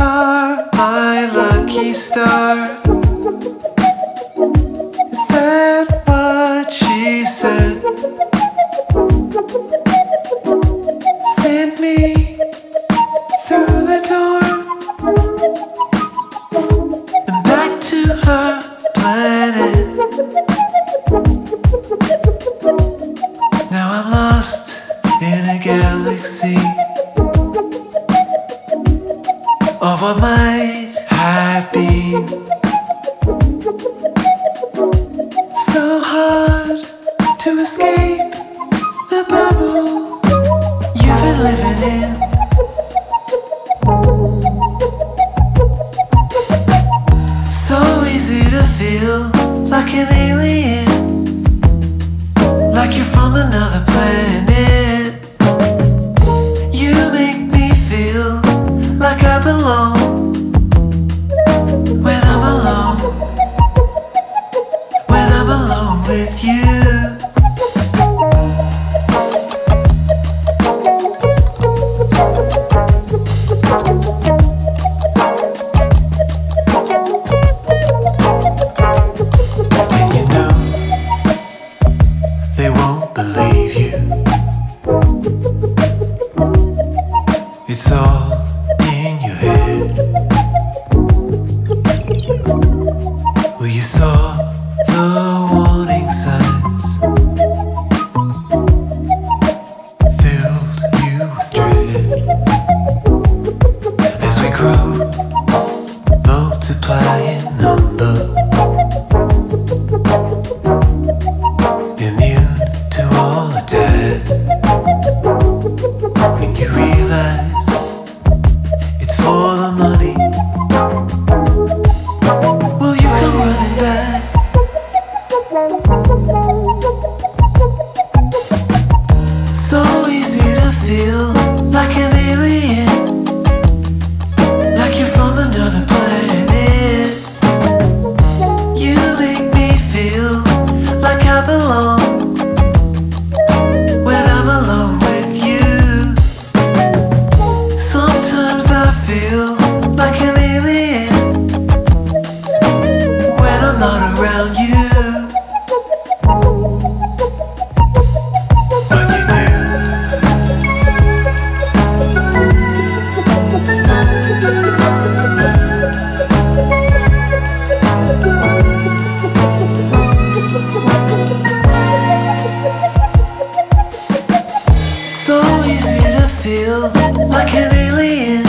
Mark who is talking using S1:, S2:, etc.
S1: are my lucky star? over might have been so hard to escape the bubble you've been living in. So easy to feel like an alien, like you're from another planet. it's all Thank. feel like an alien.